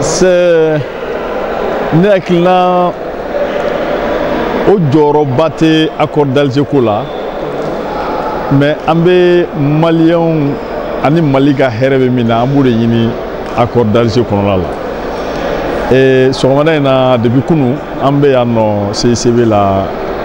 c'est ne hakili la o jɔyɔrɔba tɛ accord d'Alger ko la mais an bɛ maliyɛnw ani mali ka hɛrɛ bɛ min na an b'o de ɲini accord d'Alger kɔnɔna la ee sɔgɔmada in na depuis kunu an bɛ yan nɔ CICB la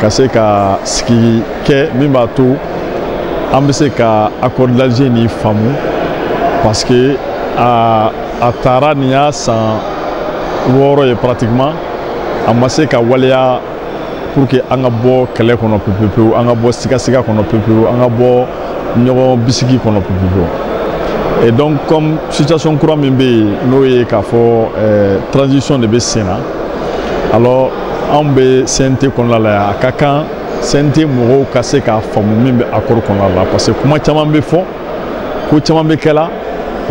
ka se ka sigi kɛ min b'a to an bɛ se ka accord d'Alger nin faamu parce que a a taara nin y'a san wɔɔrɔ ye pratiquement a ma se ka waleya pour que an ka bɔ kɛlɛ kɔnɔ pepepewu an ka bɔ sigasiga kɔnɔ pepepewu an ka bɔ ɲɔgɔn bisigi kɔnɔ pepepewu et donc comme situation kura min bɛ yen n'o ye k'a fɔ euh, transition de bɛ sen na alors anw bɛ CNT kɔnɔna la yan a ka kan CNT mɔgɔw ka se k'a faamu min bɛ accord kɔnɔna la parce que kuma caman bɛ fɔ ko caman bɛ kɛla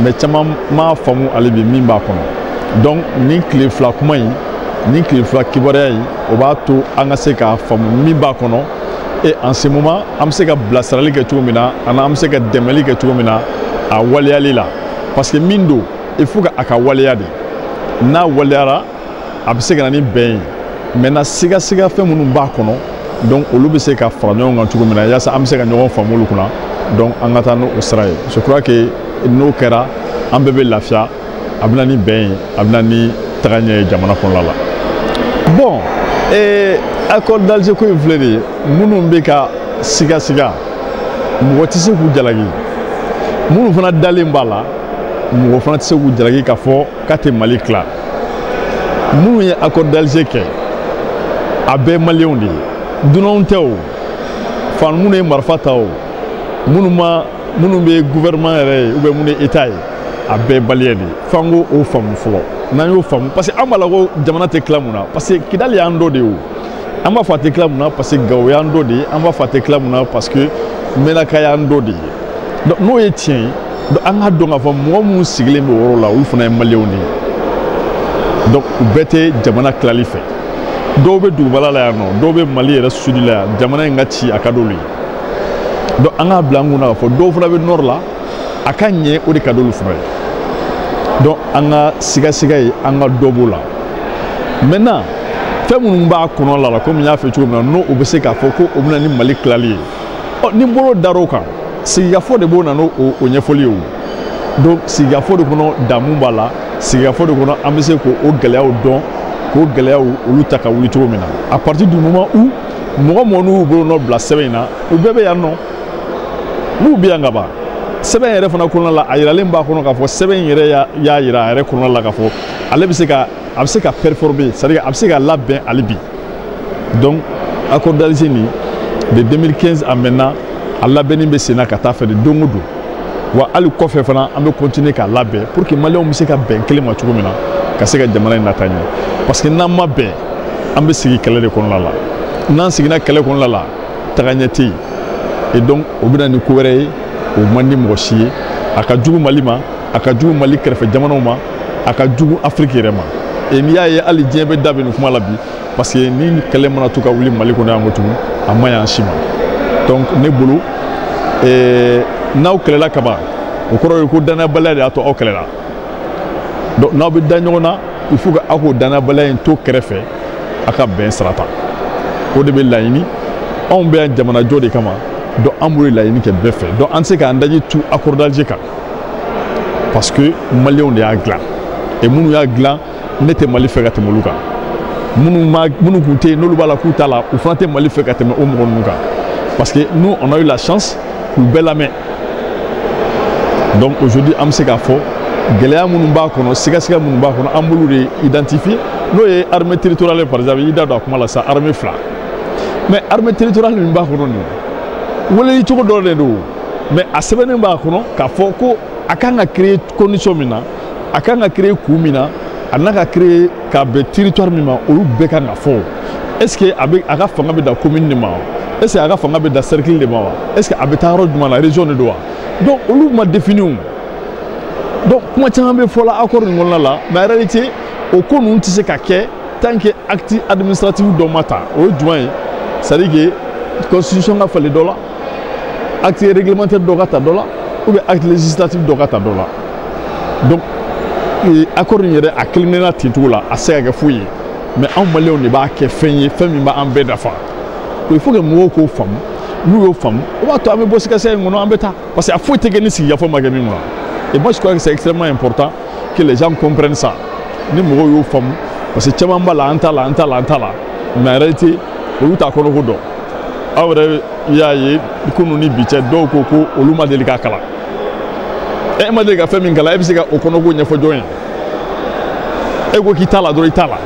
mɛ caman m'a faamu hali bi min b'a kɔnɔ donc nin tile fila kuma in nin tile fila kibaruya in o b'a to an ka se k'a faamu min b'a kɔnɔ e en ce moment an bɛ se ka bilasirali kɛ cogo min na ani an bɛ se ka dɛmɛli kɛ cogo min na a waleyali la parce que min don il faut ka a ka waleya de n'a waleyara a bɛ se ka na ni bɛn ye mɛ na sigasiga fɛn minnu b'a kɔnɔ donc olu bɛ se ka fara ɲɔgɔn kan cogo min na yaasa an bɛ se ka ɲɔgɔn faamu olu kunna donc an ka taa n'o sira ye je crois que n'o kɛra an bɛɛ bɛ lafiya a bɛna ni bɛn ye a bɛna ni tagaɲɛ ye jamana kɔnɔla la bon ee accord d'alger ko in filɛ de ye minnu bɛ ka sigasiga mɔgɔ tɛ se k'u jalaki minnu fana dalen b'a la mɔgɔ fana tɛ se k'u jalaki k'a fɔ k'a tɛ mali tila minnu ye accord d'alger kɛ a bɛɛ maliyɛnw de ye dunanw tɛ o fan minnu ye marifa ta o minnu ma minnu bɛ gouvernement yɛrɛ ye ou bien minnu ye état ye a bɛɛ baliyɛn de ye f'an k'o o faamu fɔlɔ n'an y'o faamu parce que an b'a la ko jamana tɛ tila mun na parce que kidali y'an dɔ de ye o an b'a fɔ a tɛ tila mun na parce que gawo y'an dɔ de ye an b'a fɔ a tɛ tila mun na parce que mɛlaka y'an dɔ de ye donc n'o ye tiɲɛ ye donc an ka dɔn k'a fɔ mɔgɔ minnu sigilen bɛ yɔrɔ la olu fana ye maliyɛnw de ye donc u bɛɛ tɛ jamana tilali fɛ dɔw bɛ dugubala la yan nɔ dɔw bɛ mali yɛrɛ sudi la yan jamana in ka ci a ka d'olu ye donc an k'a bila an kun na k'a fɔ dɔw fana bɛ nɔri la a ka ɲɛ o de ka d'olu fana ye donc an ka sigasiga ye an ka dɔ b'o la maintenant fɛn minnu b'a kɔnɔ la la komi n y'a fɛ cogo min na n'o u bɛ se k'a fɔ ko o bɛna ni mali tilali ye ɔ ni bolo dar'o kan sigikafɔ de b'o na n'o o ɲɛfɔli ye o donc sigikafɔ de kɔnɔ damu b'a la sigikafɔ de kɔnɔ an bɛ se k'o o gɛlɛyaw dɔn k'o gɛlɛyaw olu ta ka wuli cogo min na à partir du moment où mɔgɔ mɔgɔ n'u y'u bolo nɔ bila sɛbɛn in na u bɛɛ bɛ yan nɔ n'u bɛ yan ka ban sɛbɛn yɛrɛ fana kɔnɔna la a yiralen b'a kɔnɔ k'a fɔ sɛbɛn in yɛrɛ y'a yira a yɛrɛ kɔnɔna la k'a fɔ ale bɛ se ka a bɛ se ka performer c'est à dire a bɛ se ka labɛn hali bi donc accord d'Alger nin de 2015 à maintenant a labɛnni bɛ senna ka taa fɛ de don o don wa hali kɔfɛ fana an bɛ continuer k'a labɛn pour que maliyɛnw bɛ se ka bɛn kelen ma cogo min na ka se ka jamana in lataa ɲɛ parce que n'an ma bɛn an bɛ sigi kɛlɛ de kɔnɔna la n'an sigira kɛlɛ kɔnɔna la tagaɲɛ tɛ yen et donc o bɛ na ni ko wɛrɛ ye o man di mɔgɔ si ye a ka jugu mali ma a ka jugu mali kɛrɛfɛ jamanaw ma a ka jugu afiriki yɛrɛ ma e n'i y'a ye hali diɲɛ bɛ da bɛ nin kuma la bi parce que ni kɛlɛ mana to ka wuli mali kɔnɔ yan ko tugun a man y'an si ma donc ne bolo eh, n'aw kɛlɛla kaban o kɔrɔ ye ko danayabaliya de y'a to aw kɛlɛla donc n'aw bɛ da ɲɔgɔn na il faut ka aw k'o danayabaliya in to kɛrɛfɛ a ka bɛn sira ta o de bɛ laɲini anw bɛ yan jamanajɔ de kama donc an b'o de laɲini kɛ bɛɛ fɛ donc an tɛ se k'an daji tu akɔrɔdaje kan parce que maliyɛnw de y'a dilan et minnu y'a dilan ne tɛ mali fɛ ka tɛmɛ olu kan minnu ma minnu tun tɛ yen n'olu b'a la k'u t'a la u fana tɛ mali fɛ ka tɛmɛ o mɔgɔ ninnu kan parce que nous on a eu la chance k'u bɛɛ lamɛn donc aujourd'hui an bɛ se k'a fɔ gɛlɛya minnu b'a kɔnɔ sigasɛgɛ minnu b'a kɔnɔ an b'olu de identifier n'o ye armée territoriale par exemple i da don a kuma la sa armée fila mais armée territoriale min b'a kɔnɔ nin weleli cogo dɔ de don mais a sɛbɛnnen b'a kɔnɔ k'a fɔ ko a kan ka créer condition min na a kan ka créer kun min na a n'a ka créer ka bɛn territoire min ma olu bɛɛ kan ka fɔ est ce que a bɛ a ka fanga bɛ da commune de ma wa est ce que a ka fanga bɛ da cercle de ma wa est ce que a bɛ taa yɔrɔ jumɛn na région de don wa donc olu ma défini o donc kuma caman bɛ fɔ la accord nin kɔnɔna la mais en réalité o ko ninnu tɛ se ka kɛ tant que acte administratif dɔ ma ta o ye jumɛn ye c'est à dire que constitution ka falen dɔ la. acte réglementaire dɔ ka ta dɔ la ou bien acte législatif dɔ ka ta dɔ la donc euh, accord in yɛrɛ a kelenkelenna ten cogo la a se ka kɛ foyi ye mais anw maliyɛnw de b'a kɛ fɛn ye fɛn min b'an bɛɛ dafa il faut que mɔgɔw k'o faamu n'u y'o faamu o b'a to an bɛ bɔ sikasɛya in kɔnɔ an bɛ taa parce que a foyi tɛ kɛ ni sigikafɔ ma kɛ min kɔnɔ et moi je crois que c'est extrêmement important que les gens comprennent ça ni mɔgɔw y'o faamu parce que caman b'a la an t'a la an t'a la an t'a la mais en réalité olu t'a kɔnɔko dɔn aw yɛrɛ y'a ye kunu ni bi cɛ dɔw ko ko olu ma deli ka kalan e, e ma deli ka fɛn min kalan e bɛ se ka o kɔnɔko ɲɛfɔ jɔn ye e ko k'i t'a la dɔrɔn i t'a la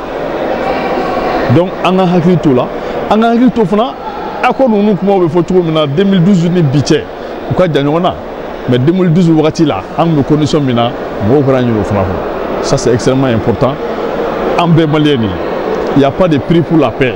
donc an ka hakili t'o la an ka hakili to fana accord ninnu kumaw bɛ fɔ cogo min na 2012 ni bi cɛ u ka jan ɲɔgɔn na mais 2012 wagati la an tun bɛ condition min na mɔgɔw kɛra ɲinɛ o fana kɔnɔ ça c'est extrêmement important an bɛɛ maliyɛn de ye il y a pas de prix pour la paix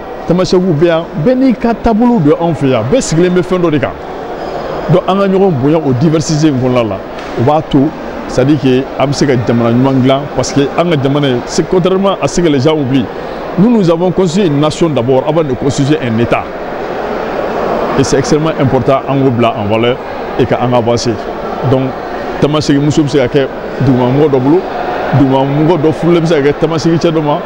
tamasɛkiw bɛ yan bɛɛ n'i ka taabolow don anw fɛ yan bɛɛ sigilen bɛ fɛn dɔ de kan donc an ka ɲɔgɔn bonya o diversité in kɔnɔna la o b'a to c'est à dire que an bɛ se ka jamana ɲuman dilan parce que an ka jamana ye c'est contrairement à ce que les gens oublient nous nous avons constitué une nation d'abord avant de constituer un état et c'est extrêmement important an k'o bila en valeur et ka an ka avancer donc tamasegi muso bɛ se ka kɛ dugumamɔgɔ dɔ bolo dugumamɔgɔ dɔ furulen bɛ se ka kɛ tamasegi cɛ dɔ ma